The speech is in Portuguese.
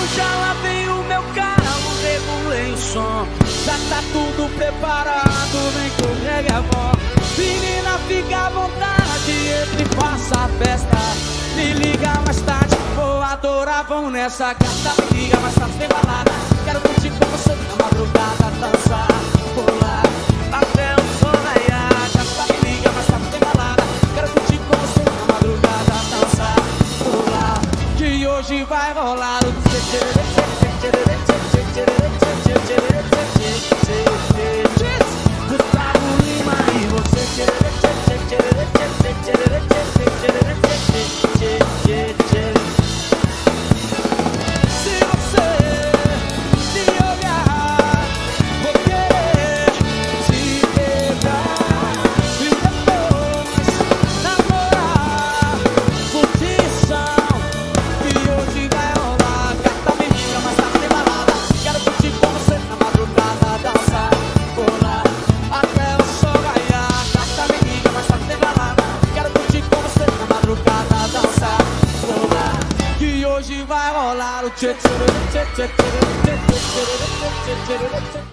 Eu já lavei o meu carro, regulei o som. Já tá tudo preparado, vem que o reggae é bom Menina, fica à vontade, entre e faça a festa. Me liga mais tarde, vou adorar, vão nessa gata Me liga mais tarde, tem balada she vai rolar. whole vai rolar o tchê tchê tchê tchê tchê tchê tchê tchê tchê